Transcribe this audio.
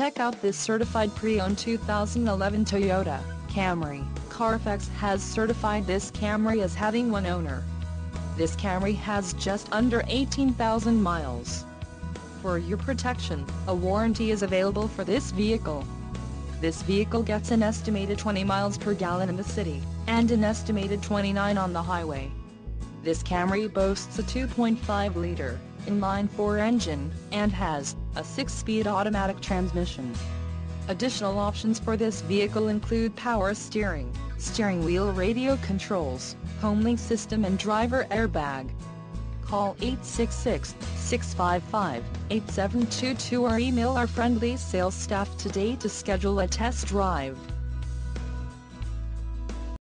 Check out this certified pre-owned 2011 Toyota Camry. Carfax has certified this Camry as having one owner. This Camry has just under 18,000 miles. For your protection, a warranty is available for this vehicle. This vehicle gets an estimated 20 miles per gallon in the city, and an estimated 29 on the highway. This Camry boasts a 2.5-liter, inline-four engine, and has a 6-speed automatic transmission. Additional options for this vehicle include power steering, steering wheel radio controls, homelink system and driver airbag. Call 866-655-8722 or email our friendly sales staff today to schedule a test drive.